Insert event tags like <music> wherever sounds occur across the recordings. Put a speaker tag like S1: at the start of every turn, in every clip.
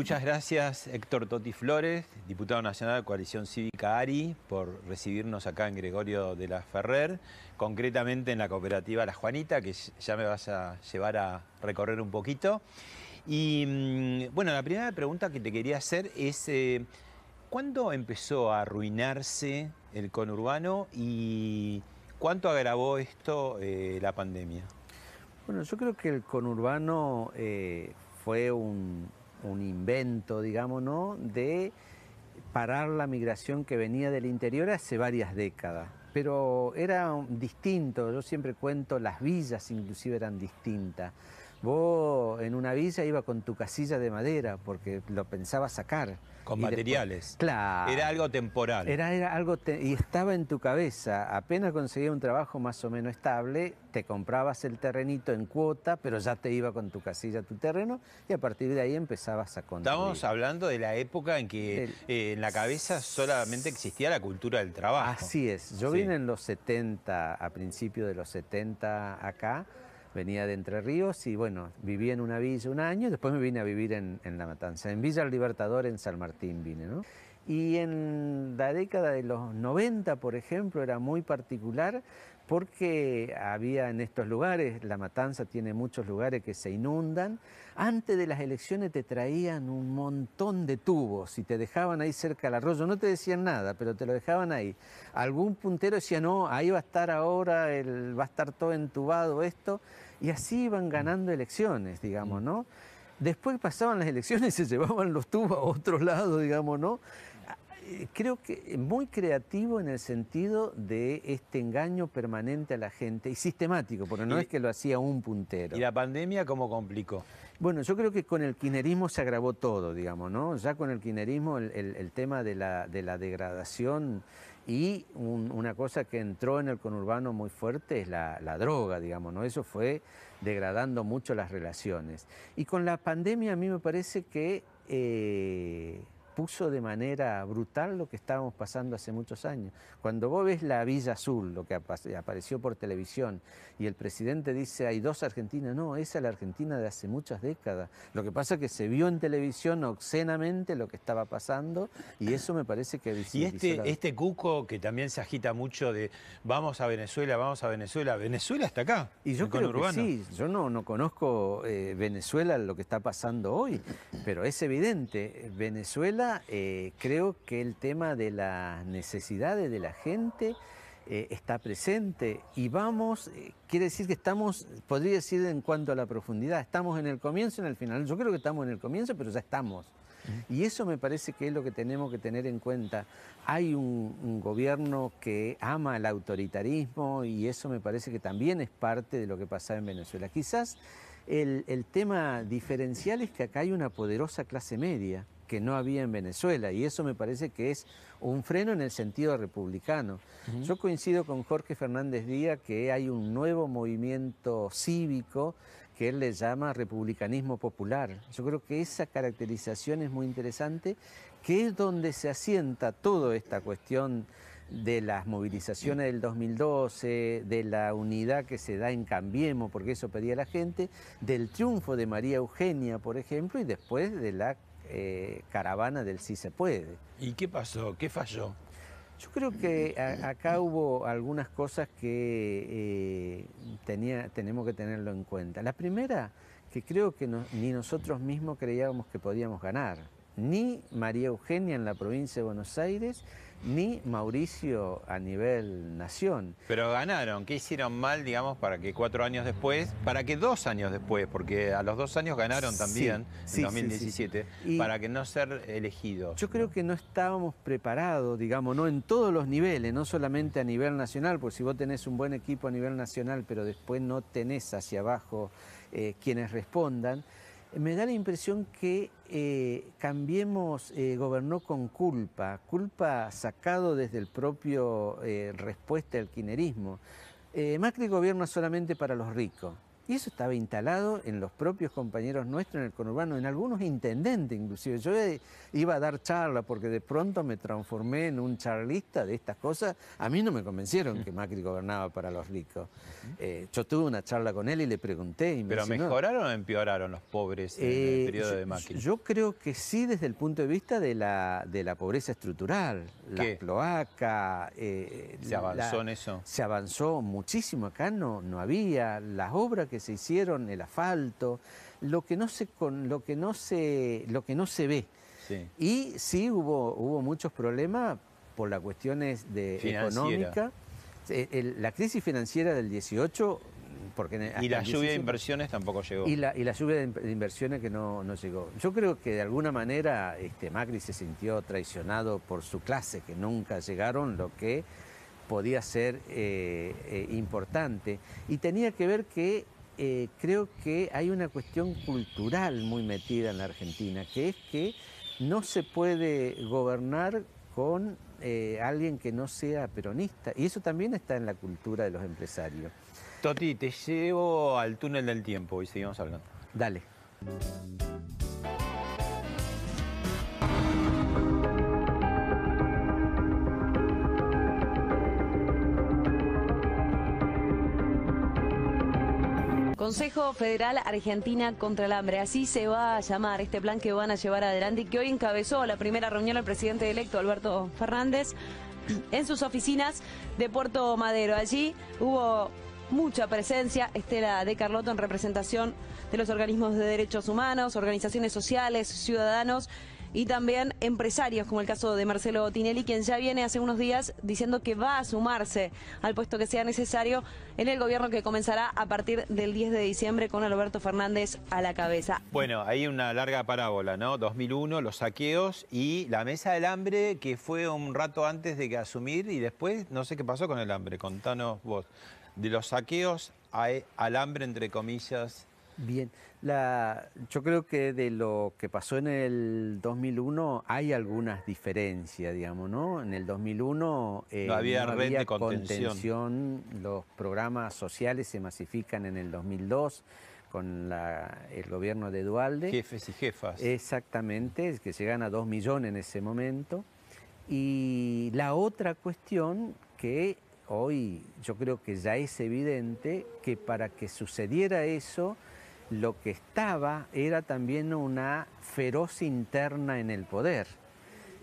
S1: Muchas gracias Héctor Toti Flores, diputado nacional de Coalición Cívica ARI, por recibirnos acá en Gregorio de la Ferrer, concretamente en la cooperativa La Juanita, que ya me vas a llevar a recorrer un poquito. Y mm, bueno, la primera pregunta que te quería hacer es, eh, ¿cuándo empezó a arruinarse el conurbano y cuánto agravó esto eh, la pandemia?
S2: Bueno, yo creo que el conurbano eh, fue un, un invento, digamos, ¿no? de parar la migración que venía del interior hace varias décadas. Pero era distinto, yo siempre cuento, las villas inclusive eran distintas. Vos en una villa iba con tu casilla de madera porque lo pensaba sacar.
S1: Con materiales.
S2: claro.
S1: Era algo temporal.
S2: Era, era algo y estaba en tu cabeza. Apenas conseguía un trabajo más o menos estable, te comprabas el terrenito en cuota, pero ya te iba con tu casilla tu terreno y a partir de ahí empezabas a construir.
S1: Estamos hablando de la época en que eh, en la cabeza solamente existía la cultura del trabajo.
S2: Así es. Yo vine en los 70, a principios de los 70 acá venía de Entre Ríos y bueno, viví en una villa un año, después me vine a vivir en, La Matanza, en Villa El Libertador, en San Martín vine, ¿no? Y en la década de los 90, por ejemplo, era muy particular porque había en estos lugares, La Matanza tiene muchos lugares que se inundan, antes de las elecciones te traían un montón de tubos y te dejaban ahí cerca del arroyo, no te decían nada, pero te lo dejaban ahí. Algún puntero decía, no, ahí va a estar ahora, el, va a estar todo entubado esto, y así iban ganando elecciones, digamos, ¿no? Después pasaban las elecciones y se <laughs> llevaban los tubos a otro lado, digamos, ¿no? Eh, creo que muy creativo en el sentido de este engaño permanente a la gente y sistemático, porque no es que lo hacía un puntero.
S1: ¿Y la pandemia cómo complicó?
S2: Bueno, yo creo que con el quinerismo se agravó todo, digamos, ¿no? Ya con el quinerismo el, tema de la, degradación y una cosa que entró en el conurbano muy fuerte es la, droga, digamos, ¿no? Eso fue degradando mucho las relaciones. Y con la pandemia a mí me parece que... Eh, puso de manera brutal lo que estábamos pasando hace muchos años. Cuando vos ves la Villa Azul, lo que apareció por televisión, y el presidente dice hay dos Argentinas, no, esa es la Argentina de hace muchas décadas. Lo que pasa es que se vio en televisión obscenamente lo que estaba pasando y eso me parece que
S1: Y este, este cuco que también se agita mucho de vamos a Venezuela, vamos a Venezuela, Venezuela está acá.
S2: Y yo creo que sí, yo no, no conozco eh, Venezuela, lo que está pasando hoy, pero es evidente, Venezuela eh, creo que el tema de las necesidades de la gente eh, está presente y vamos, eh, quiere decir que estamos, podría decir en cuanto a la profundidad, estamos en el comienzo y en el final. Yo creo que estamos en el comienzo, pero ya estamos. Y eso me parece que es lo que tenemos que tener en cuenta. Hay un, gobierno que ama el autoritarismo y eso me parece que también es parte de lo que pasa en Venezuela. Quizás el, el tema diferencial es que acá hay una poderosa clase media que no había en Venezuela y eso me parece que es un freno en el sentido republicano. Yo coincido con Jorge Fernández Díaz que hay un nuevo movimiento cívico que él le llama republicanismo popular. Yo creo que esa caracterización es muy interesante, que es donde se asienta toda esta cuestión de las movilizaciones del 2012, de la unidad que se da en Cambiemos, porque eso pedía la gente, del triunfo de María Eugenia, por ejemplo, y después de la eh, caravana del sí se puede.
S1: ¿Y qué pasó? ¿Qué falló?
S2: Yo creo que acá hubo algunas cosas que eh, tenía, tenemos que tenerlo en cuenta. La primera, que creo que ni nosotros mismos creíamos que podíamos ganar ni María Eugenia en la provincia de Buenos Aires, ni Mauricio a nivel nación.
S1: Pero ganaron, ¿qué hicieron mal, digamos, para que cuatro años después, para que dos años después, porque a los dos años ganaron también en 2017, para que no ser elegidos?
S2: Yo creo que no estábamos preparados, digamos, no en todos los niveles, no solamente a nivel nacional, porque si vos tenés un buen equipo a nivel nacional, pero después no tenés hacia abajo eh, quienes respondan, me da la impresión que eh, Cambiemos eh, gobernó con culpa, culpa sacado desde el propio eh, respuesta al quinerismo. Macri gobierna solamente para los ricos Y eso estaba instalado en los propios compañeros nuestros en el conurbano, en algunos intendentes inclusive. Yo iba a dar charla porque de pronto me transformé en un charlista de estas cosas. A mí no me convencieron que Macri gobernaba para los ricos. Eh, yo tuve una charla con él y le pregunté. Y
S1: ¿Pero mejoraron o empeoraron los pobres en el eh, periodo de Macri?
S2: Yo creo que sí desde el punto de vista de la, de la pobreza estructural. La cloaca.
S1: Eh, ¿Se avanzó en eso?
S2: Se avanzó muchísimo. Acá no, no había las obras que se hicieron, el asfalto, lo que no se, con, lo que no se, lo que no se ve. Y sí hubo, hubo muchos problemas por las cuestiones de económica. Eh, la crisis financiera del 18 porque
S1: y la lluvia de inversiones tampoco llegó.
S2: Y la, y la lluvia de inversiones que no, no, llegó. Yo creo que de alguna manera este, Macri se sintió traicionado por su clase, que nunca llegaron lo que podía ser eh, eh, importante. Y tenía que ver que eh, creo que hay una cuestión cultural muy metida en la Argentina, que es que no se puede gobernar con alguien que no sea peronista. Y eso también está en la cultura de los empresarios.
S1: Toti, te llevo al túnel del tiempo y seguimos hablando.
S2: Dale.
S3: Consejo Federal Argentina contra el Hambre. Así se va a llamar este plan que van a llevar adelante y que hoy encabezó la primera reunión el presidente electo Alberto Fernández <clears throat> en sus oficinas de Puerto Madero. Allí hubo mucha presencia, Estela de Carlotto en representación de los organismos de derechos humanos, organizaciones sociales, ciudadanos y también empresarios, como el caso de Marcelo Tinelli, quien ya viene hace unos días diciendo que va a sumarse al puesto que sea necesario en el gobierno que comenzará a partir del 10 de diciembre con Alberto Fernández a la cabeza.
S1: Bueno, hay una larga parábola, ¿no? 2001, los saqueos y la mesa del hambre que fue un rato antes de que asumir y después no sé qué pasó con el hambre, contanos vos. De los saqueos al hambre, entre comillas,
S2: Bien, la, yo creo que de lo que pasó en el 2001 hay algunas diferencias, digamos, ¿no? En el 2001
S1: eh, no había, red de contención.
S2: los programas sociales se masifican en el 2002 con el gobierno de Dualde.
S1: Jefes y jefas.
S2: Exactamente, que llegan a dos millones en ese momento. Y la otra cuestión que hoy yo creo que ya es evidente que para que sucediera eso, lo que estaba era también una feroz interna en el poder.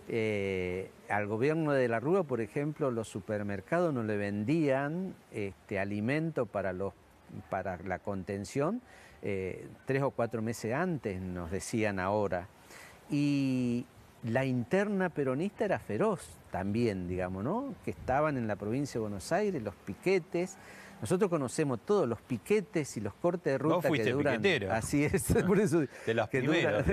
S2: Eh, al gobierno de la Rúa, por ejemplo, los supermercados no le vendían este, alimento para, la contención eh, tres o cuatro meses antes, nos decían ahora. Y la interna peronista era feroz también, digamos, ¿no? Que estaban en la provincia de Buenos Aires, los piquetes, nosotros conocemos todos los piquetes y los cortes de ruta
S1: que
S2: duran.
S1: Así
S2: es, <laughs> por eso. <laughs>
S1: De los
S2: que, duran,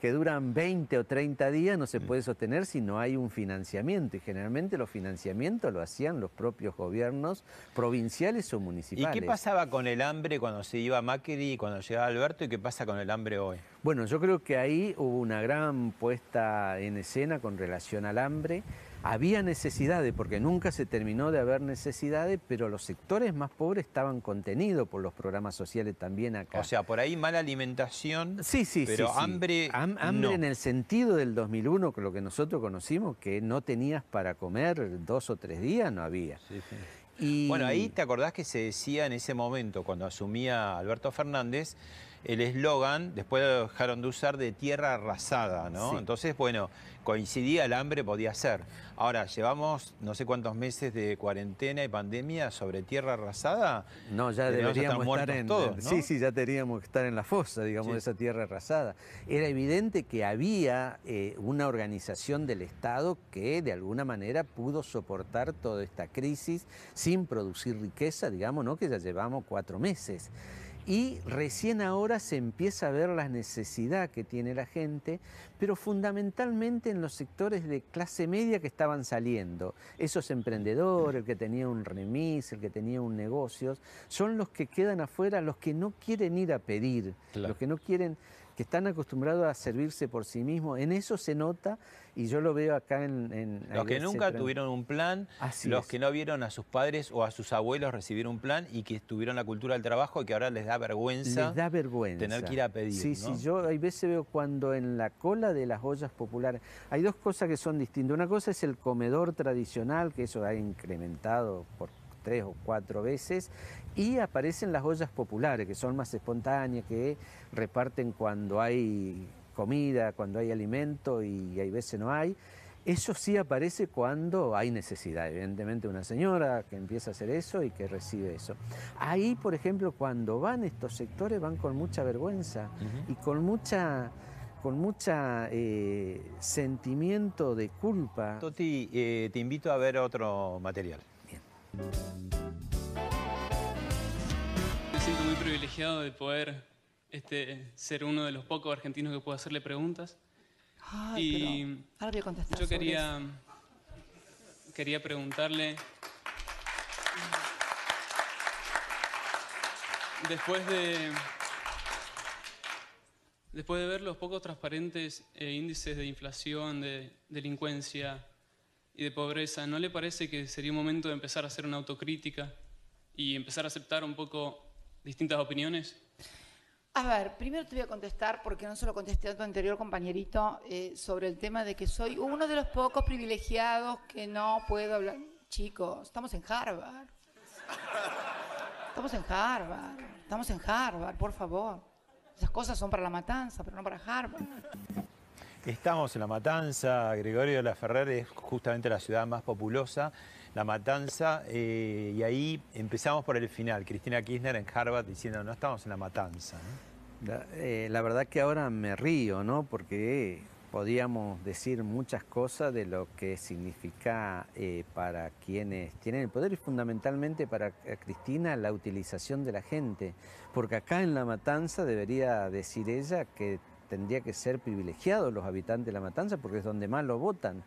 S2: que duran 20 <laughs> o 30 días, no se puede sostener si no hay un financiamiento. Y generalmente los financiamientos lo hacían los propios gobiernos provinciales o municipales.
S1: ¿Y qué pasaba con el hambre cuando se iba Macri y cuando llegaba Alberto? ¿Y qué pasa con el hambre hoy?
S2: Bueno, yo creo que ahí hubo una gran puesta en escena con relación al hambre. Había necesidades, porque nunca se terminó de haber necesidades, pero los sectores más pobres estaban contenidos por los programas sociales también acá.
S1: O sea, por ahí mala alimentación,
S2: sí, sí,
S1: pero hambre
S2: Hambre en el sentido del 2001, que lo que nosotros conocimos, que no tenías para comer dos o tres días, no había.
S1: Y... Bueno, ahí te acordás que se decía en ese momento, cuando asumía Alberto Fernández, el eslogan, después lo dejaron de usar, de tierra arrasada, ¿no? Entonces, bueno, coincidía el hambre, podía ser. Ahora, llevamos no sé cuántos meses de cuarentena y pandemia sobre tierra arrasada.
S2: No, ya deberíamos estar, en... Todos, Sí, sí, ya teníamos que estar en la fosa, digamos, de esa tierra arrasada. Era evidente que había eh, una organización del Estado que de alguna manera pudo soportar toda esta crisis sin producir riqueza, digamos, ¿no? Que ya llevamos cuatro meses. Y recién ahora se empieza a ver la necesidad que tiene la gente, pero fundamentalmente en los sectores de clase media que estaban saliendo. Esos emprendedores, el que tenía un remis, el que tenía un negocio, son los que quedan afuera, los que no quieren ir a pedir, los que no quieren que están acostumbrados a servirse por sí mismos. En eso se nota y yo lo veo acá en... en
S1: los que nunca tuvieron un plan, los que no vieron a sus padres o a sus abuelos recibir un plan y que tuvieron la cultura del trabajo y que ahora les da vergüenza,
S2: les da vergüenza.
S1: tener que ir a pedir.
S2: Sí, sí, yo hay veces veo cuando en la cola de las ollas populares, hay dos cosas que son distintas. Una cosa es el comedor tradicional, que eso ha incrementado por tres o cuatro veces, y aparecen las ollas populares, que son más espontáneas, que reparten cuando hay comida, cuando hay alimento y hay veces no hay. Eso sí aparece cuando hay necesidad, evidentemente una señora que empieza a hacer eso y que recibe eso. Ahí, por ejemplo, cuando van estos sectores van con mucha vergüenza y con mucha con mucha eh, sentimiento de culpa.
S1: Toti, eh, te invito a ver otro material. Bien.
S4: Siento muy privilegiado de poder este, ser uno de los pocos argentinos que puedo hacerle preguntas.
S5: y ahora voy a contestar.
S4: Yo quería, quería preguntarle. Después de, después de ver los pocos transparentes eh, índices de inflación, de delincuencia y de pobreza, ¿no le parece que sería un momento de empezar a hacer una autocrítica y empezar a aceptar un poco distintas opiniones?
S5: A ver, primero te voy a contestar, porque no solo contesté a tu anterior compañerito, eh, sobre el tema de que soy uno de los pocos privilegiados que no puedo hablar. Chicos, estamos en Harvard. Estamos en Harvard. Estamos en Harvard, por favor. Esas cosas son para la matanza, pero no para Harvard.
S1: Estamos en La Matanza, Gregorio de la Ferrer es justamente la ciudad más populosa, La Matanza, eh, y ahí empezamos por el final, Cristina Kirchner en Harvard diciendo no estamos en La Matanza.
S2: Eh, la, verdad que ahora me río, ¿no? Porque podíamos decir muchas cosas de lo que significa eh, para quienes tienen el poder y fundamentalmente para Cristina la utilización de la gente. Porque acá en La Matanza debería decir ella que tendría que ser privilegiados los habitantes de La Matanza porque es donde más lo votan.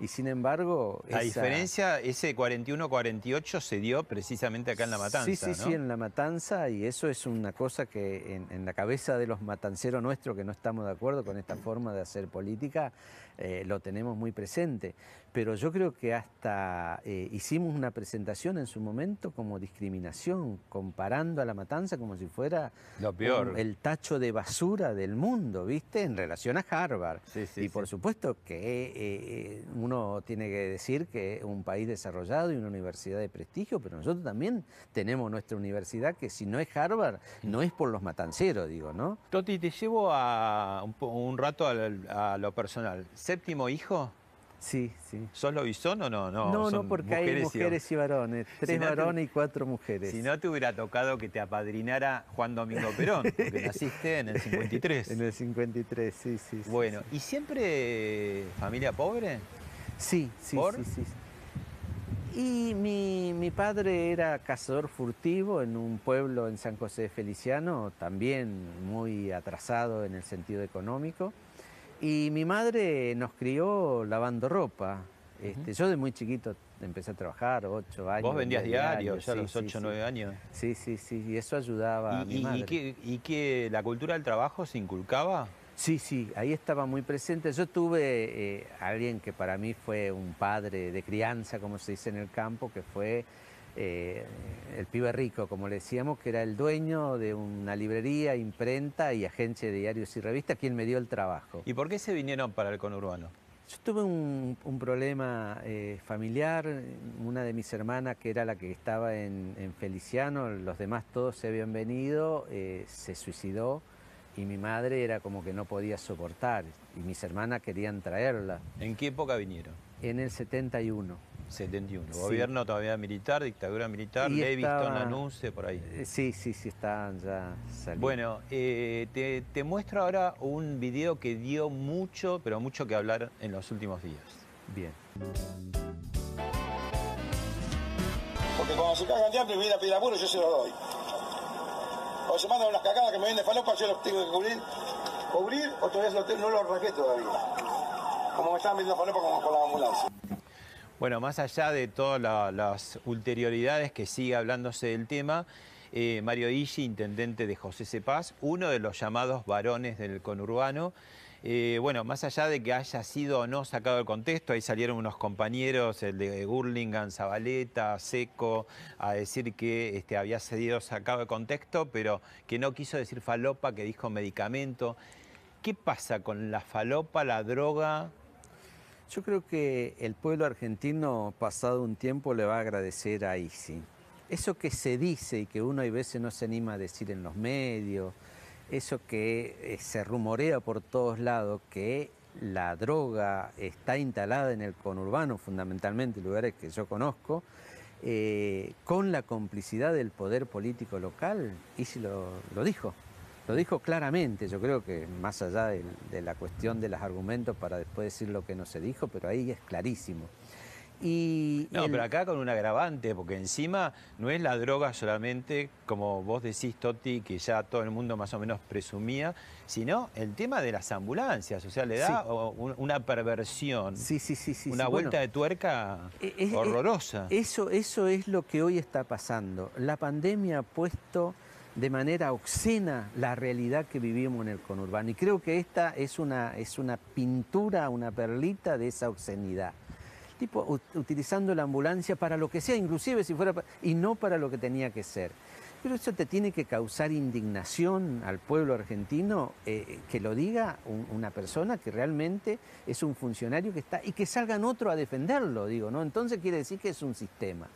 S2: Y sin embargo...
S1: La diferencia, ese 41-48 se dio precisamente acá en La Matanza,
S2: Sí, sí, sí, en La Matanza, y eso es una cosa que en, la cabeza de los matanceros nuestros que no estamos de acuerdo con esta forma de hacer política, eh, lo tenemos muy presente. Pero yo creo que hasta eh, hicimos una presentación en su momento como discriminación, comparando a La Matanza como si fuera
S1: lo peor.
S2: el tacho de basura del mundo, ¿viste? En relación a Harvard. y por supuesto que eh, uno tiene que decir que es un país desarrollado y una universidad de prestigio, pero nosotros también tenemos nuestra universidad que si no es Harvard, no es por los matanceros, digo, ¿no?
S1: Toti, te llevo a un, rato a, lo personal. ¿Séptimo hijo?
S2: Sí, sí.
S1: ¿Sos lobizón o no?
S2: No, no, no porque hay mujeres y, varones. Tres varones y cuatro mujeres.
S1: Si no te hubiera tocado que te apadrinara Juan Domingo Perón, porque <laughs> naciste en el 53.
S2: En el 53, sí, sí.
S1: Bueno, ¿y siempre familia pobre?
S2: Sí, sí, sí, sí. Y mi, padre era cazador furtivo en un pueblo en San José Feliciano, también muy atrasado en el sentido económico. Y mi madre nos crió lavando ropa. Este, yo de muy chiquito empecé a trabajar, ocho años.
S1: ¿Vos vendías diario, ya a los ocho, o nueve años?
S2: Sí, sí, sí, y eso ayudaba a mi madre.
S1: ¿Y que la cultura del trabajo se inculcaba?
S2: Sí, sí, ahí estaba muy presente. Yo tuve eh, alguien que para mí fue un padre de crianza, como se dice en el campo, que fue eh, el pibe rico, como le decíamos, que era el dueño de una librería, imprenta y agencia de diarios y revistas, quien me dio el trabajo.
S1: ¿Y por qué se vinieron para el conurbano?
S2: Yo tuve un, problema eh, familiar, una de mis hermanas, que era la que estaba en, Feliciano, los demás todos se habían venido, se suicidó y mi madre era como que no podía soportar y mis hermanas querían traerla.
S1: ¿En qué época vinieron?
S2: En el 71.
S1: 71. Gobierno todavía militar, dictadura militar, Leviston, Anunce, por ahí.
S2: Eh, sí, sí, sí, estaban ya saliendo.
S1: Bueno, eh, te, te, muestro ahora un video que dio mucho, pero mucho que hablar en los últimos días.
S2: Bien.
S6: Porque cuando se cagan de hambre y viene a pedir apuro, yo se lo doy. O se mandan unas cagadas que me vienen falopa, yo los tengo que cubrir. Cubrir o todavía no lo arranqué todavía. Como me estaban viendo falopa como con la ambulancia.
S1: Bueno, más allá de todas las ulterioridades que sigue hablándose del tema, Eh, Mario Illi, intendente de José Cepaz, uno de los llamados varones del conurbano. Eh, bueno, más allá de que haya sido o no sacado del contexto, ahí salieron unos compañeros, el de Gurlingan, Zabaleta, Seco, a decir que este, había sido sacado de contexto, pero que no quiso decir falopa, que dijo medicamento. ¿Qué pasa con la falopa, la droga?
S2: Yo creo que el pueblo argentino, pasado un tiempo, le va a agradecer a Isi. Eso que se dice y que uno a veces no se anima a decir en los medios, eso que eh, se rumorea por todos lados, que la droga está instalada en el conurbano, fundamentalmente lugares que yo conozco, eh, con la complicidad del poder político local, Isi lo, lo dijo. Lo dijo claramente, yo creo que más allá de, de, la cuestión de los argumentos para después decir lo que no se dijo, pero ahí es clarísimo.
S1: Y no, pero acá con un agravante, porque encima no es la droga solamente, como vos decís, Toti, que ya todo el mundo más o menos presumía, sino el tema de las ambulancias, o sea, le da una perversión,
S2: sí, sí, sí, sí,
S1: una vuelta de tuerca es, horrorosa.
S2: eso, eso es lo que hoy está pasando. La pandemia ha puesto de manera obscena la realidad que vivimos en el conurbano. Y creo que esta es una, es una pintura, una perlita de esa obscenidad tipo utilizando la ambulancia para lo que sea, inclusive si fuera, y no para lo que tenía que ser. Pero eso te tiene que causar indignación al pueblo argentino eh, que lo diga una persona que realmente es un funcionario que está y que salgan otro a defenderlo, digo, ¿no? Entonces quiere decir que es un sistema.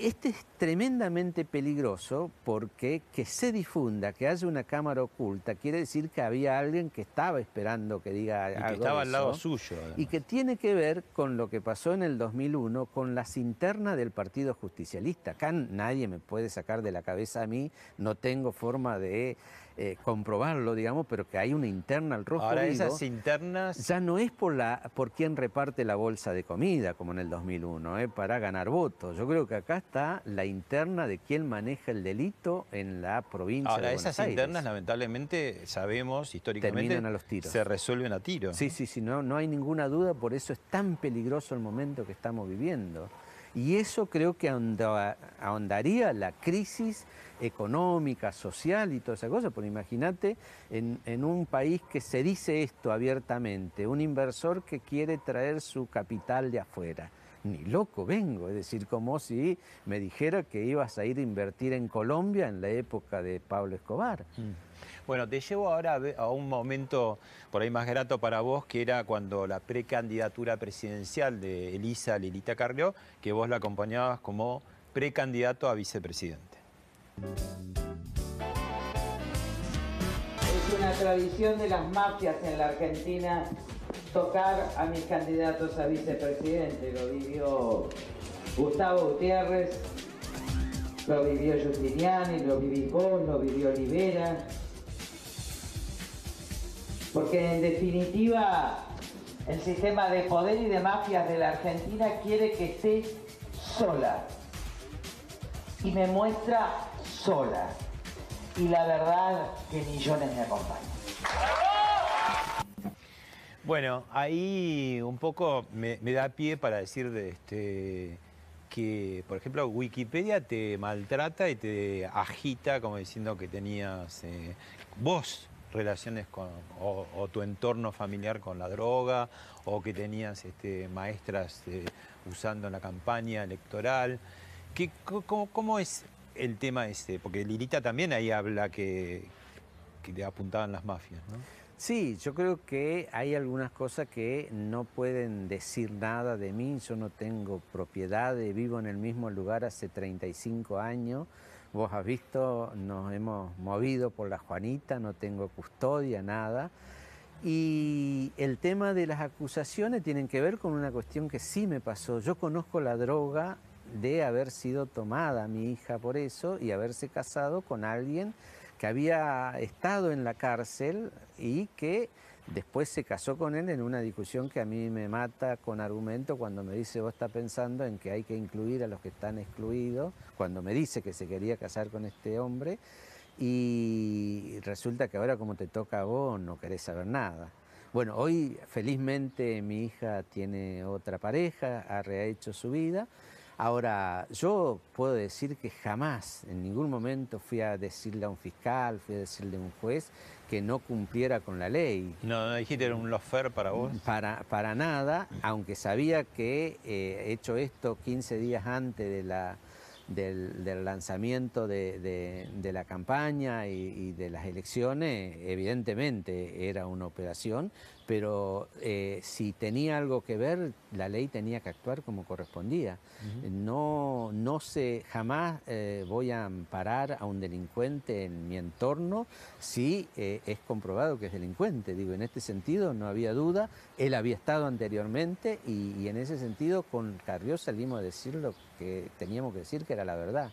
S2: Este es tremendamente peligroso porque que se difunda, que haya una cámara oculta, quiere decir que había alguien que estaba esperando que diga
S1: y
S2: algo.
S1: Que estaba al lado suyo.
S2: Y que tiene que ver con lo que pasó en el 2001 con las internas del Partido Justicialista. Acá nadie me puede sacar de la cabeza a mí, no tengo forma de eh, comprobarlo, digamos, pero que hay una interna al rojo
S1: Ahora esas internas...
S2: Ya no es por, la, por quién reparte la bolsa de comida, como en el 2001, eh, para ganar votos. Yo creo que acá está la interna de quién maneja el delito en la provincia
S1: Ahora,
S2: de Buenos
S1: esas
S2: Aires.
S1: internas, lamentablemente, sabemos históricamente...
S2: Terminan a los tiros.
S1: Se resuelven a tiro.
S2: Sí, sí, sí, no, no hay ninguna duda, por eso es tan peligroso el momento que estamos viviendo. Y eso creo que ahondaría la crisis económica, social y toda esa cosa, porque imagínate en, un país que se dice esto abiertamente, un inversor que quiere traer su capital de afuera. Ni loco vengo, es decir, como si me dijera que ibas a ir a invertir en Colombia en la época de Pablo Escobar.
S1: Mm. Bueno, te llevo ahora a un momento por ahí más grato para vos, que era cuando la precandidatura presidencial de Elisa Lilita Carrió, que vos la acompañabas como precandidato a vicepresidente.
S7: Es una tradición de las mafias en la Argentina tocar a mis candidatos a vicepresidente. Lo vivió Gustavo Gutiérrez, lo vivió Giustiniani, lo viví vos, lo vivió Olivera. Porque en definitiva el sistema de poder y de mafias de la Argentina quiere que esté sola. Y me muestra sola. Y la verdad que millones me acompañan.
S1: Bueno, ahí un poco me, da pie para decir de este, que, por ejemplo, Wikipedia te maltrata y te agita como diciendo que tenías eh, vos relaciones con, o, o, tu entorno familiar con la droga, o que tenías este, maestras eh, usando la campaña electoral. ¿Qué, cómo, ¿Cómo es el tema este? Porque Lilita también ahí habla que, que le apuntaban las mafias, ¿no?
S2: Sí, yo creo que hay algunas cosas que no pueden decir nada de mí. Yo no tengo propiedad, vivo en el mismo lugar hace 35 años. Vos has visto, nos hemos movido por la Juanita, no tengo custodia, nada. Y el tema de las acusaciones tienen que ver con una cuestión que sí me pasó. Yo conozco la droga de haber sido tomada mi hija por eso y haberse casado con alguien que había estado en la cárcel y que después se casó con él en una discusión que a mí me mata con argumento cuando me dice vos estás pensando en que hay que incluir a los que están excluidos, cuando me dice que se quería casar con este hombre y resulta que ahora como te toca a vos no querés saber nada. Bueno, hoy felizmente mi hija tiene otra pareja, ha rehecho su vida, Ahora, yo puedo decir que jamás, en ningún momento fui a decirle a un fiscal, fui a decirle a un juez que no cumpliera con la ley.
S1: No, no dijiste era un lofer para vos.
S2: Para, para nada, aunque sabía que eh, he hecho esto 15 días antes de la, del, del lanzamiento de, de- de la campaña y, y de las elecciones, evidentemente era una operación, pero eh, si tenía algo que ver, la ley tenía que actuar como correspondía. No, no sé, jamás eh, voy a amparar a un delincuente en mi entorno si eh, es comprobado que es delincuente. Digo, en este sentido no había duda, él había estado anteriormente y, y en ese sentido con Carrió salimos a decir lo que teníamos que decir, que era la verdad.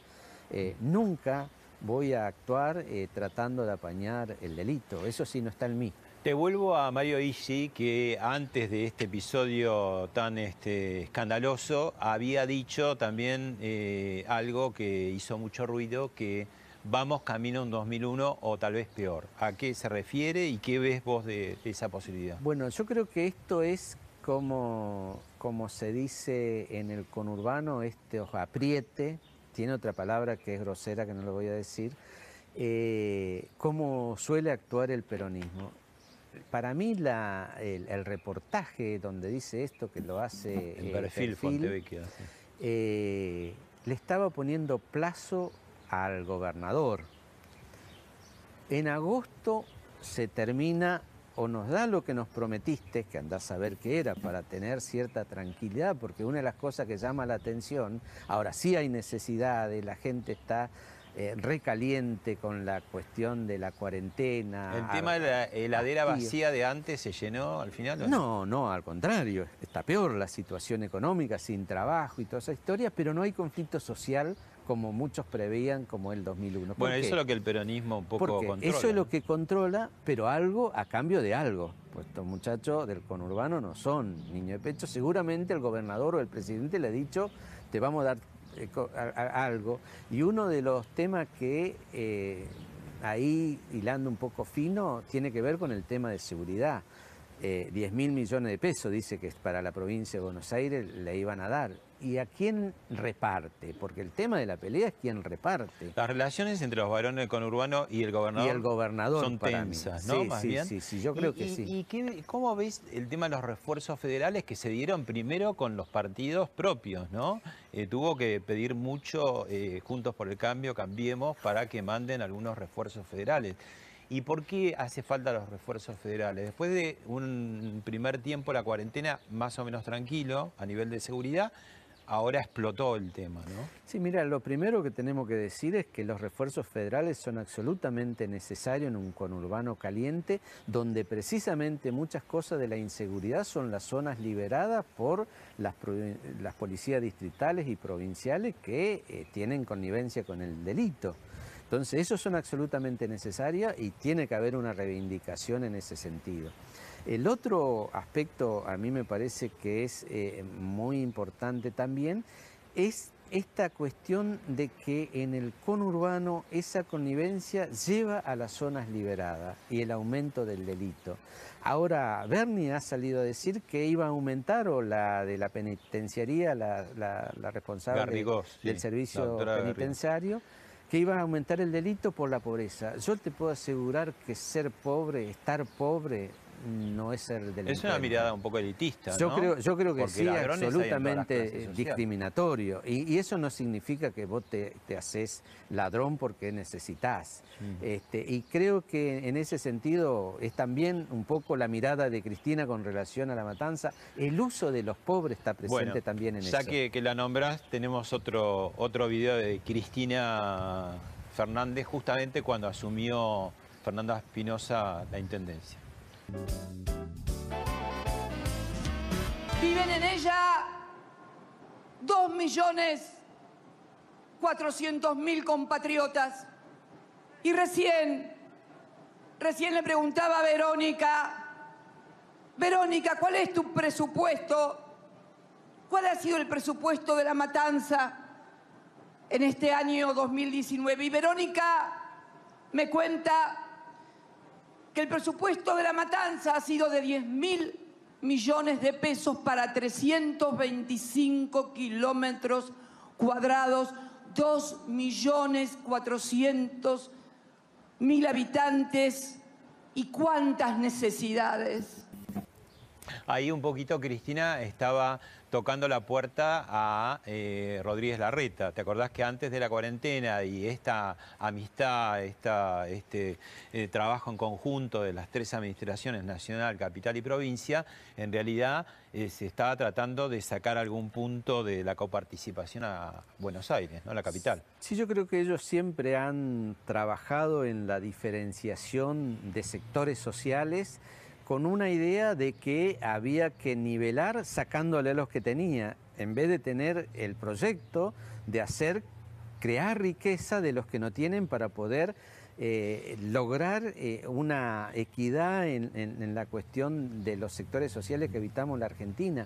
S2: Nunca voy a actuar tratando de apañar el delito, eso sí no está en mí.
S1: Te vuelvo a Mario Isi, que antes de este episodio tan este, escandaloso había dicho también eh, algo que hizo mucho ruido, que vamos camino a un 2001 o tal vez peor. ¿A qué se refiere y qué ves vos de, esa posibilidad?
S2: Bueno, yo creo que esto es como, como se dice en el conurbano, este apriete, tiene otra palabra que es grosera que no lo voy a decir, eh, cómo suele actuar el peronismo. Para mí la- el, el reportaje donde dice esto, que lo hace
S1: El
S2: eh,
S1: perfil, Fontevecchia. sí.
S2: eh, le estaba poniendo plazo al gobernador. En agosto se termina o nos da lo que nos prometiste, que andás a ver qué era, para tener cierta tranquilidad, porque una de las cosas que llama la atención, ahora sí hay necesidades, la gente está eh, recaliente con la cuestión de la cuarentena.
S1: ¿El tema de la heladera vacía de antes se llenó al final? o
S2: No, no, al contrario, está peor la situación económica, sin trabajo y toda esa historia, pero no hay conflicto social como muchos preveían como el 2001. ¿Por
S1: Bueno,
S2: qué?
S1: eso es lo que el peronismo un poco controla.
S2: eso es lo que controla, pero algo a cambio de algo. Pues estos muchachos del conurbano no son niños de pecho. Seguramente el gobernador o el presidente le ha dicho, te vamos a dar eh, algo. Y uno de los temas que eh, ahí, hilando un poco fino, tiene que ver con el tema de seguridad. Eh, 10 mil millones de pesos, dice que para la provincia de Buenos Aires le iban a dar. ¿Y a quién reparte? Porque el tema de la pelea es quién reparte.
S1: Las relaciones entre los varones del conurbano y el gobernador,
S2: Y el gobernador
S1: son tensas, ¿no?
S2: Sí,
S1: Más
S2: sí,
S1: bien.
S2: sí, sí, yo creo
S1: ¿Y-
S2: que
S1: y-
S2: sí.
S1: ¿Y qué- cómo ves el tema de los refuerzos federales que se dieron primero con los partidos propios, ¿no? Eh, tuvo que pedir mucho eh, Juntos por el Cambio, Cambiemos, para que manden algunos refuerzos federales. ¿Y por qué hace falta los refuerzos federales? Después de un primer tiempo la cuarentena más o menos tranquilo a nivel de seguridad, ahora explotó el tema, ¿no?
S2: Sí, mira, lo primero que tenemos que decir es que los refuerzos federales son absolutamente necesarios en un conurbano caliente, donde precisamente muchas cosas de la inseguridad son las zonas liberadas por las, policías distritales y provinciales que eh, tienen connivencia con el delito. Entonces, esos son absolutamente necesarios y tiene que haber una reivindicación en ese sentido. El otro aspecto, a mí me parece que es eh, muy importante también, es esta cuestión de que en el conurbano esa connivencia lleva a las zonas liberadas y el aumento del delito. Ahora, Bernie ha salido a decir que iba a aumentar, o la de la penitenciaría, la, la- la responsable
S1: Garrigós, sí,
S2: del servicio
S1: Garrigós.
S2: penitenciario, que iba a aumentar el delito por la pobreza. Yo te puedo asegurar que ser pobre, estar pobre, no es ser delincuente.
S1: Es una mirada un poco elitista,
S2: Yo
S1: ¿no?
S2: creo, yo creo que
S1: Porque
S2: sí, absolutamente discriminatorio. Y, y eso no significa que vos te, te haces ladrón porque necesitas. Este, y creo que en ese sentido es también un poco la mirada de Cristina con relación a la matanza. El uso de los pobres está presente
S1: Bueno,
S2: también en
S1: ya
S2: eso.
S1: que, que la nombras, tenemos otro, otro video de Cristina Fernández justamente cuando asumió Fernanda Espinosa la intendencia.
S8: Viven en ella dos millones cuatrocientos mil compatriotas. Y recién, recién le preguntaba a Verónica, Verónica, ¿cuál es tu presupuesto? ¿Cuál ha sido el presupuesto de la matanza en este año 2019? Y Verónica me cuenta que el presupuesto de la matanza ha sido de 10 mil millones de pesos para 325 kilómetros cuadrados, 2 millones 400 mil habitantes y cuántas necesidades.
S1: Ahí un poquito Cristina estaba tocando la puerta a eh, Rodríguez Larreta. ¿Te acordás que antes de la cuarentena y esta amistad, esta, este eh, trabajo en conjunto de las tres administraciones, nacional, capital y provincia, en realidad eh, se estaba tratando de sacar algún punto de la coparticipación a Buenos Aires, ¿no? la capital?
S2: Sí, yo creo que ellos siempre han trabajado en la diferenciación de sectores sociales con una idea de que había que nivelar sacándole los que tenía, en vez de tener el proyecto de hacer, crear riqueza de los que no tienen para poder eh, lograr eh, una equidad en, la cuestión de los sectores sociales que habitamos la Argentina.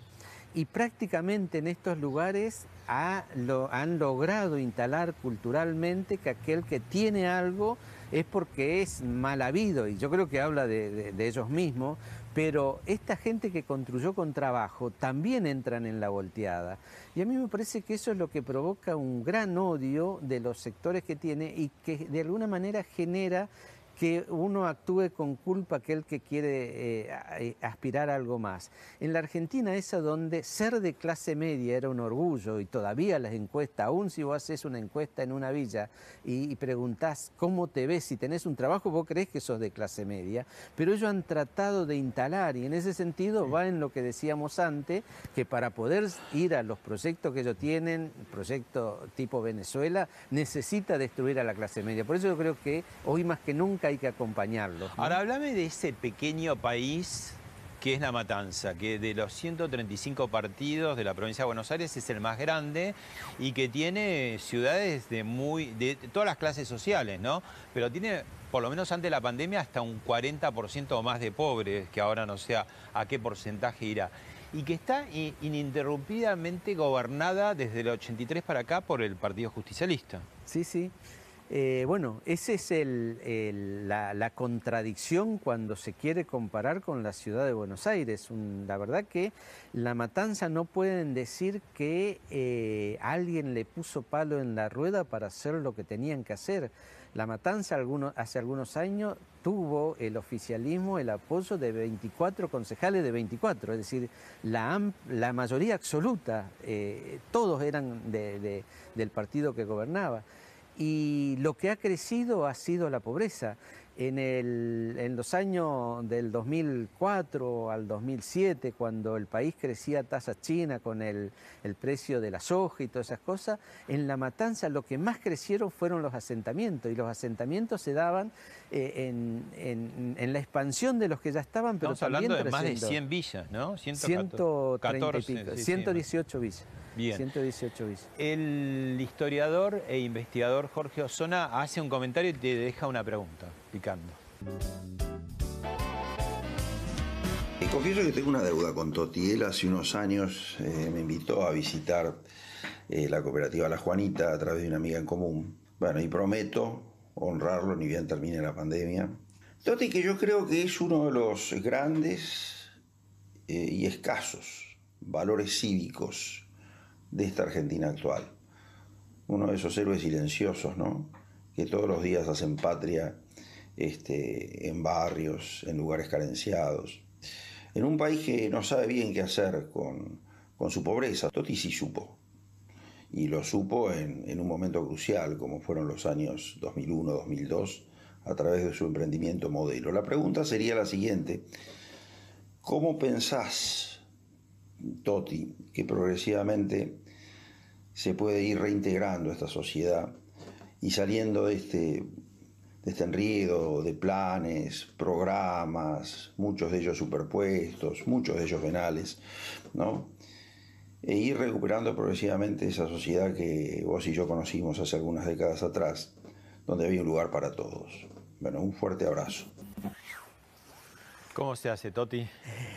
S2: Y prácticamente en estos lugares han logrado instalar culturalmente que aquel que tiene algo es porque es mal habido, y yo creo que habla de, ellos mismos, pero esta gente que construyó con trabajo también entran en la volteada. Y a mí me parece que eso es lo que provoca un gran odio de los sectores que tiene y que de alguna manera genera que uno actúe con culpa aquel que quiere eh, aspirar a algo más. En la Argentina esa donde ser de clase media era un orgullo y todavía las encuestas, aún si vos haces una encuesta en una villa y, preguntás cómo te ves, si tenés un trabajo, vos crees que sos de clase media, pero ellos han tratado de instalar y en ese sentido va en lo que decíamos antes, que para poder ir a los proyectos que ellos tienen, proyecto tipo Venezuela, necesita destruir a la clase media. Por eso yo creo que hoy más que nunca hay que acompañarlo.
S1: Ahora, háblame de ese pequeño país que es La Matanza, que de los 135 partidos de la provincia de Buenos Aires es el más grande y que tiene ciudades de muy de todas las clases sociales, ¿no? Pero tiene, por lo menos antes de la pandemia, hasta un 40% más de pobres, que ahora no sé a qué porcentaje irá. Y que está ininterrumpidamente gobernada desde el 83 para acá por el Partido Justicialista.
S2: Sí, sí. Eh, bueno, esa es la, contradicción cuando se quiere comparar con la ciudad de Buenos Aires. la verdad que La Matanza no pueden decir que eh, alguien le puso palo en la rueda para hacer lo que tenían que hacer. La Matanza hace algunos años tuvo el oficialismo el apoyo de 24 concejales de 24, es decir, la, mayoría absoluta, eh, todos eran del partido que gobernaba y lo que ha crecido ha sido la pobreza. En, en, los años del 2004 al 2007, cuando el país crecía a tasa china con el, precio de la soja y todas esas cosas, en la matanza lo que más crecieron fueron los asentamientos y los asentamientos se daban eh, en, la expansión de los que ya estaban, pero
S1: Estamos
S2: también
S1: hablando de más de 100 villas, ¿no?
S2: 130 118 villas.
S1: Bien.
S2: 118 villas.
S1: El historiador e investigador Jorge Osona hace un comentario y te deja una pregunta, picando.
S9: Y confieso que tengo una deuda con Toti. Él hace unos años eh, me invitó a visitar eh, la cooperativa La Juanita a través de una amiga en común. Bueno, y prometo honrarlo ni bien termine la pandemia. Toti que yo creo que es uno de los grandes eh, y escasos valores cívicos de esta Argentina actual. Uno de esos héroes silenciosos, ¿no? Que todos los días hacen patria este, en barrios, en lugares carenciados. En un país que no sabe bien qué hacer con, su pobreza. Totti sí supo. Y lo supo en, en un momento crucial, como fueron los años 2001-2002, a través de su emprendimiento modelo. La pregunta sería la siguiente. ¿Cómo pensás Toti, que progresivamente se puede ir reintegrando esta sociedad y saliendo de este, de este enriedo de planes, programas, muchos de ellos superpuestos, muchos de ellos venales, ¿no? E ir recuperando progresivamente esa sociedad que vos y yo conocimos hace algunas décadas atrás, donde había un lugar para todos. Bueno, un fuerte abrazo.
S1: ¿Cómo se hace, Toti?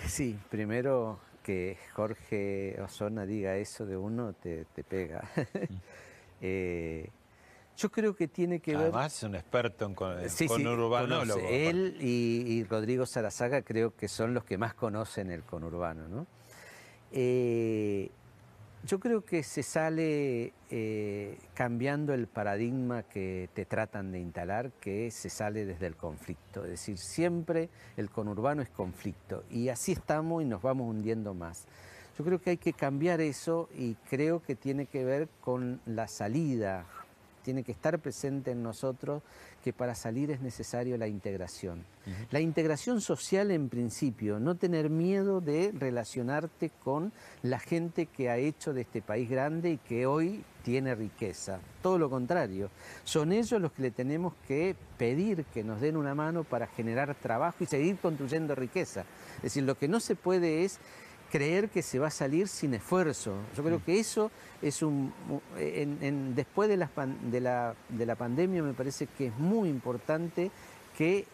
S2: Sí, primero que Jorge Osona diga eso de uno te, pega. <laughs> Eh, yo creo que tiene que ver...
S1: Además es un experto en con,
S2: él y, Rodrigo Sarazaga creo que son los que más conocen el conurbano. ¿no? Eh, Yo creo que se sale eh, cambiando el paradigma que te tratan de instalar, que se sale desde el conflicto. Es decir, siempre el conurbano es conflicto y así estamos y nos vamos hundiendo más. Yo creo que hay que cambiar eso y creo que tiene que ver con la salida, tiene que estar presente en nosotros que para salir es necesario la integración. La integración social en principio, no tener miedo de relacionarte con la gente que ha hecho de este país grande y que hoy tiene riqueza. Todo lo contrario, son ellos los que le tenemos que pedir que nos den una mano para generar trabajo y seguir construyendo riqueza. Es decir, lo que no se puede es creer que se va a salir sin esfuerzo. Yo creo mm. que eso es un... después de la, de, la, de la pandemia me parece que es muy importante que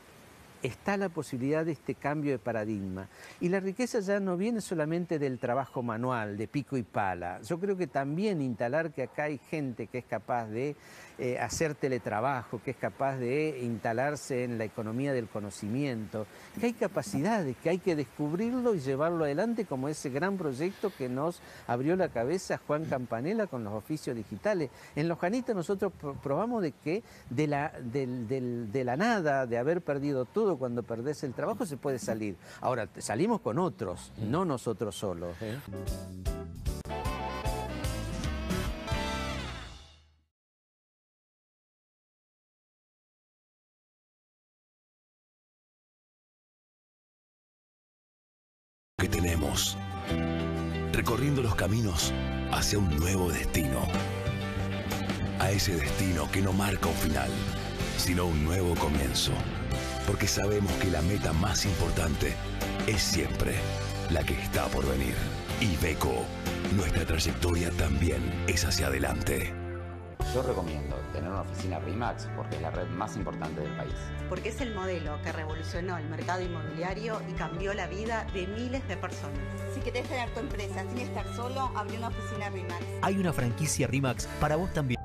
S2: está la posibilidad de este cambio de paradigma. Y la riqueza ya no viene solamente del trabajo manual, de pico y pala. Yo creo que también instalar que acá hay gente que es capaz de eh, hacer teletrabajo, que es capaz de instalarse en la economía del conocimiento, que hay capacidades, que hay que descubrirlo y llevarlo adelante como ese gran proyecto que nos abrió la cabeza Juan Campanella con los oficios digitales. En Los Janitas nosotros probamos de que de la, de la nada, de haber perdido todo cuando perdés el trabajo, se puede salir. Ahora, salimos con otros, no nosotros solos. ¿eh?
S10: tenemos, recorriendo los caminos hacia un nuevo destino. A ese destino que no marca un final, sino un nuevo comienzo. Porque sabemos que la meta más importante es siempre la que está por venir. Y Beco, nuestra trayectoria también es hacia adelante.
S11: Yo recomiendo tener una oficina RIMAX porque es la red más importante del país.
S12: Porque es el modelo que revolucionó el mercado inmobiliario y cambió la vida de miles de personas.
S13: Si querés tener tu empresa sin estar solo, abre una oficina RIMAX.
S14: Hay una franquicia RIMAX para vos también.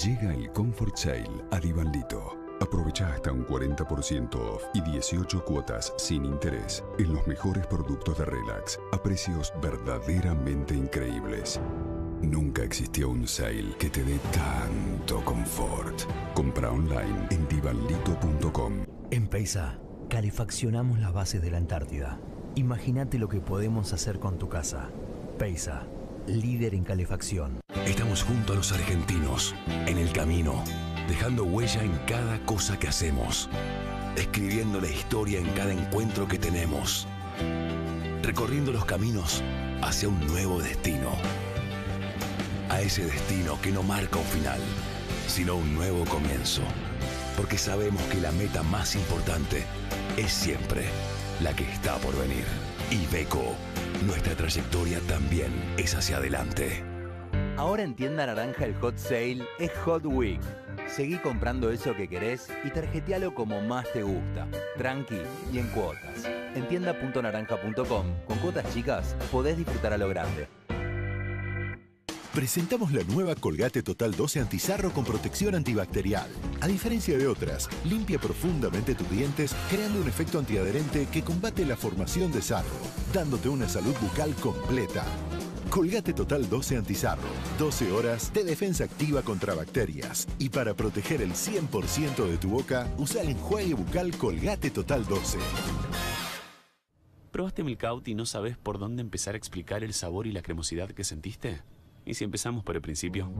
S15: Llega el Comfort Sale a Divanlito. Aprovecha hasta un 40% off y 18 cuotas sin interés en los mejores productos de Relax a precios verdaderamente increíbles. Nunca existió un sale que te dé tanto confort. Compra online en divanlito.com.
S14: En Peisa, calefaccionamos las bases de la Antártida. Imagínate lo que podemos hacer con tu casa. Peisa, líder en calefacción.
S10: Estamos junto a los argentinos, en el camino, dejando huella en cada cosa que hacemos, escribiendo la historia en cada encuentro que tenemos, recorriendo los caminos hacia un nuevo destino a ese destino que no marca un final, sino un nuevo comienzo. Porque sabemos que la meta más importante es siempre la que está por venir. Y Beco, nuestra trayectoria también es hacia adelante.
S16: Ahora en Tienda Naranja el Hot Sale es Hot Week. Seguí comprando eso que querés y tarjetealo como más te gusta, tranqui y en cuotas. En tienda.naranja.com, con cuotas chicas, podés disfrutar a lo grande.
S17: Presentamos la nueva Colgate Total 12 Antizarro con protección antibacterial. A diferencia de otras, limpia profundamente tus dientes creando un efecto antiadherente que combate la formación de sarro, dándote una salud bucal completa. Colgate Total 12 Antizarro. 12 horas de defensa activa contra bacterias. Y para proteger el 100% de tu boca, usa el enjuague bucal Colgate Total 12.
S18: ¿Probaste Milkout y no sabes por dónde empezar a explicar el sabor y la cremosidad que sentiste? ¿Y si empezamos por el principio?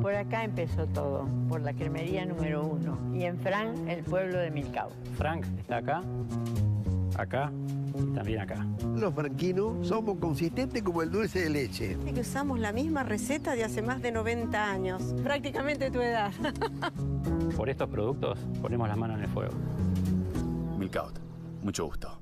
S19: Por acá empezó todo, por la cremería número uno. Y en Frank, el pueblo de Milcao.
S20: Frank está acá, acá y también acá.
S21: Los franquinos somos consistentes como el dulce de leche.
S22: Y que usamos la misma receta de hace más de 90 años. Prácticamente tu edad. <laughs>
S20: por estos productos ponemos la mano en el fuego.
S18: Milkout. Mucho gusto.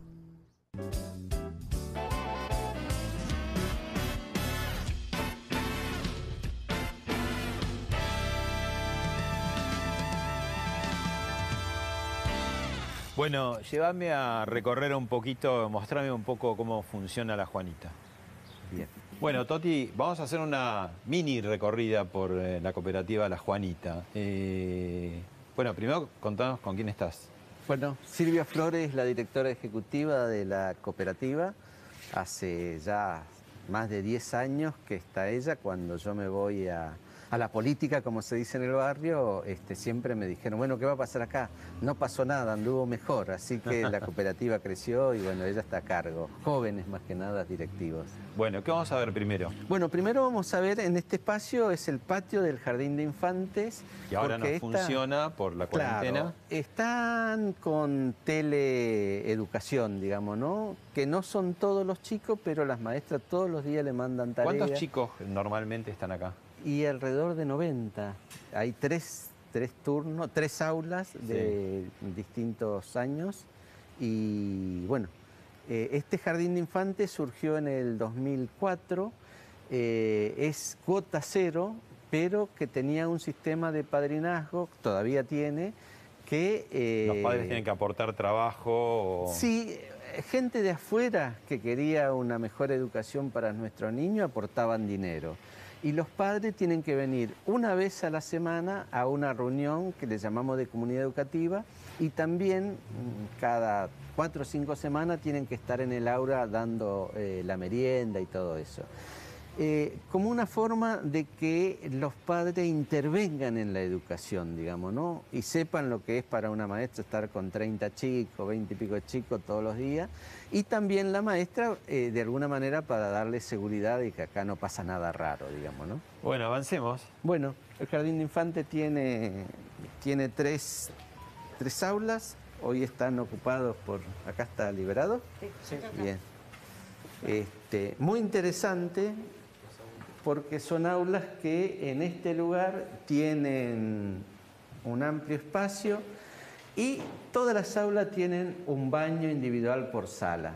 S1: Bueno, llévame a recorrer un poquito, mostrarme un poco cómo funciona la Juanita. Bien. Bueno, Toti, vamos a hacer una mini recorrida por eh, la cooperativa La Juanita. Eh, bueno, primero contanos con quién estás.
S2: Bueno, Silvia Flores, la directora ejecutiva de la cooperativa, hace ya más de 10 años que está ella cuando yo me voy a, a la política, como se dice en el barrio, este, siempre me dijeron, bueno, ¿qué va a pasar acá? No pasó nada, anduvo mejor, así que la <laughs> cooperativa creció y bueno, ella está a cargo. Jóvenes más que nada directivos.
S1: Bueno, ¿qué vamos a ver primero?
S2: Bueno, primero vamos a ver en este espacio, es el patio del Jardín de Infantes.
S1: Y ahora no
S2: esta-
S1: funciona por la cuarentena.
S2: Claro, están con teleeducación, digamos, ¿no? Que no son todos los chicos, pero las maestras todos los días le mandan tareas.
S1: ¿Cuántos chicos normalmente están acá?
S2: Y alrededor de 90. Hay tres, tres turnos, tres aulas de distintos años. Y bueno, eh, este jardín de infantes surgió en el 2004. eh, es cuota cero, pero que tenía un sistema de padrinazgo, todavía tiene, que... eh,
S1: Los padres tienen que aportar trabajo. o-
S2: Sí, gente de afuera que quería una mejor educación para nuestro niño aportaban dinero. Y los padres tienen que venir una vez a la semana a una reunión que le llamamos de comunidad educativa y también mm, cada cuatro o cinco semanas tienen que estar en el aula dando eh, la merienda y todo eso. Eh, como una forma de que los padres intervengan en la educación, digamos, ¿no? Y sepan lo que es para una maestra estar con 30 chicos, 20 y pico de chicos todos los días. Y también la maestra, eh, de alguna manera, para darle seguridad de que acá no pasa nada raro, digamos, ¿no?
S1: Bueno, avancemos.
S2: Bueno, el Jardín de Infante tiene, tiene tres, tres aulas. Hoy están ocupados por... Acá está liberado. Bien. Este, muy interesante porque son aulas que en este lugar tienen un amplio espacio y todas las aulas tienen un baño individual por sala.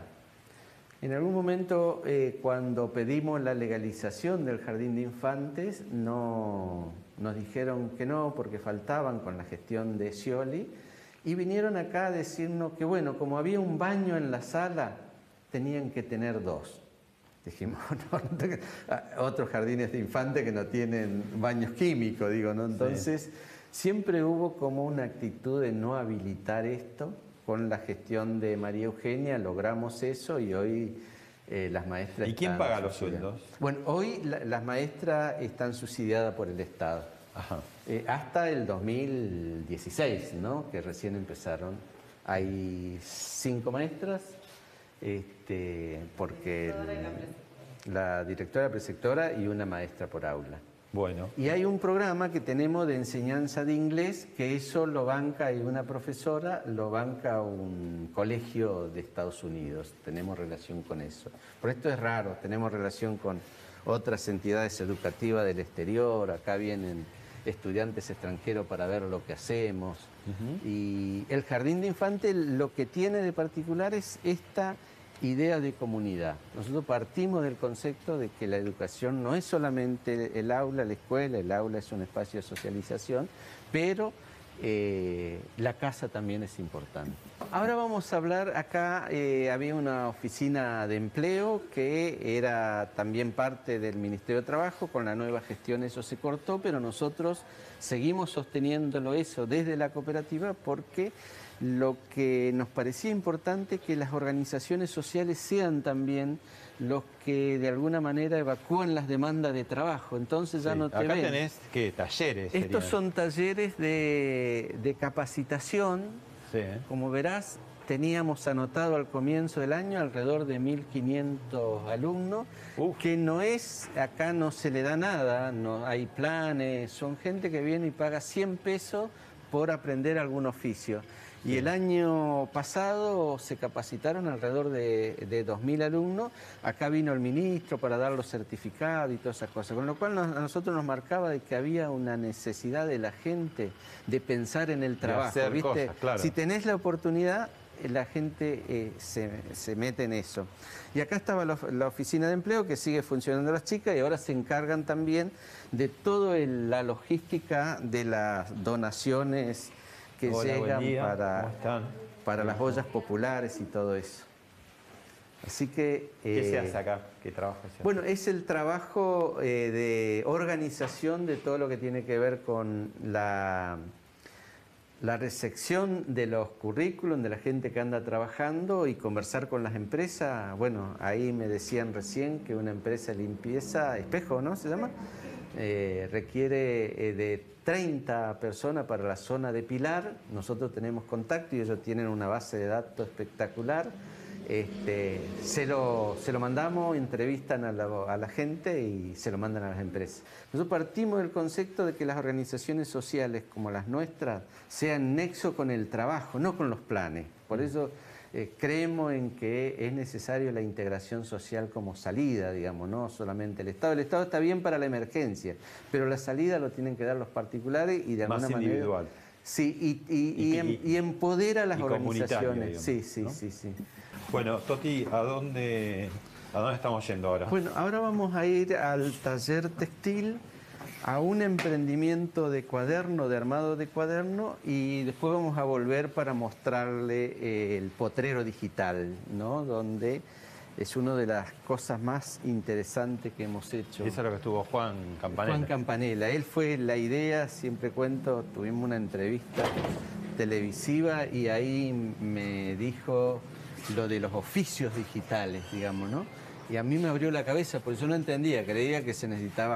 S2: En algún momento, eh, cuando pedimos la legalización del jardín de infantes, no, nos dijeron que no, porque faltaban con la gestión de Scioli, y vinieron acá a decirnos que, bueno, como había un baño en la sala, tenían que tener dos. Dijimos, <laughs> no, ah, otros jardines de infantes que no tienen baños químicos, digo, ¿no? Entonces, siempre hubo como una actitud de no habilitar esto. Con la gestión de María Eugenia logramos eso y hoy eh, las maestras...
S1: ¿Y quién paga los sueldos?
S2: Bueno, hoy la- las maestras están subsidiadas por el Estado. Eh, hasta el 2016, ¿no? Que recién empezaron. Hay cinco maestras, este, porque el- la directora preceptora y una maestra por aula.
S1: Bueno.
S2: Y hay un programa que tenemos de enseñanza de inglés, que eso lo banca y una profesora, lo banca un colegio de Estados Unidos. Tenemos relación con eso. Por esto es raro, tenemos relación con otras entidades educativas del exterior, acá vienen estudiantes extranjeros para ver lo que hacemos. Y el jardín de infantes lo que tiene de particular es esta idea de comunidad. Nosotros partimos del concepto de que la educación no es solamente el aula, la escuela, el aula es un espacio de socialización, pero eh, la casa también es importante. Ahora vamos a hablar, acá eh, había una oficina de empleo que era también parte del Ministerio de Trabajo, con la nueva gestión eso se cortó, pero nosotros seguimos sosteniéndolo eso desde la cooperativa porque lo que nos parecía importante que las organizaciones sociales sean también los que de alguna manera evacúan las demandas de trabajo. Entonces ya
S1: Sí.
S2: no te
S1: Acá
S2: ven.
S1: tenés, ¿qué? Talleres.
S2: Estos
S1: serían.
S2: son talleres de, de capacitación.
S1: Sí, ¿eh?
S2: Como verás, teníamos anotado al comienzo del año alrededor de 1.500 alumnos, que no es, acá no se le da nada, no hay planes, son gente que viene y paga 100 pesos por aprender algún oficio. Y el año pasado se capacitaron alrededor de, de 2.000 alumnos. Acá vino el ministro para dar los certificados y todas esas cosas. Con lo cual nos- a nosotros nos marcaba de que había una necesidad de la gente de pensar en el trabajo.
S1: hacer
S2: ¿viste?
S1: cosas, claro.
S2: Si tenés la oportunidad, la gente eh, se, se mete en eso. Y acá estaba la oficina de empleo que sigue funcionando las chicas y ahora se encargan también de toda la logística de las donaciones que
S1: Hola,
S2: llegan para, para las ollas populares y todo eso. Así que...
S1: ¿Qué se
S2: eh,
S1: hace acá? ¿Qué trabajo se hace?
S2: bueno, es el trabajo eh, de organización de todo lo que tiene que ver con la, la recepción de los currículum de la gente que anda trabajando y conversar con las empresas. Bueno, ahí me decían recién que una empresa de limpieza, espejo, ¿no? Se llama, eh, requiere eh, de 30 personas para la zona de Pilar. Nosotros tenemos contacto y ellos tienen una base de datos espectacular. Este, se, lo, se lo mandamos, entrevistan a la, a la gente y se lo mandan a las empresas. Nosotros partimos del concepto de que las organizaciones sociales como las nuestras sean nexo con el trabajo, no con los planes. Por eso eh, creemos en que es necesario la integración social como salida, digamos, no solamente el Estado. El Estado está bien para la emergencia, pero la salida lo tienen que dar los particulares y de
S1: Más
S2: alguna
S1: individual.
S2: manera... Sí, y, y- y
S1: Y-
S2: em- empodera a las organizaciones. Sí, sí,
S1: ¿no?
S2: sí, sí.
S1: Bueno, Toti, ¿a dónde, ¿a dónde estamos yendo ahora?
S2: Bueno, ahora vamos a ir al taller textil, a un emprendimiento de cuaderno, de armado de cuaderno, y después vamos a volver para mostrarle eh, el potrero digital, ¿no? Donde es una de las cosas más interesantes que hemos hecho.
S1: Eso es lo que estuvo Juan Campanella.
S2: Juan Campanella, él fue la idea, siempre cuento, tuvimos una entrevista televisiva y ahí me dijo lo de los oficios digitales, digamos, ¿no? Y a mí me abrió la cabeza, porque yo no entendía, creía que se necesitaba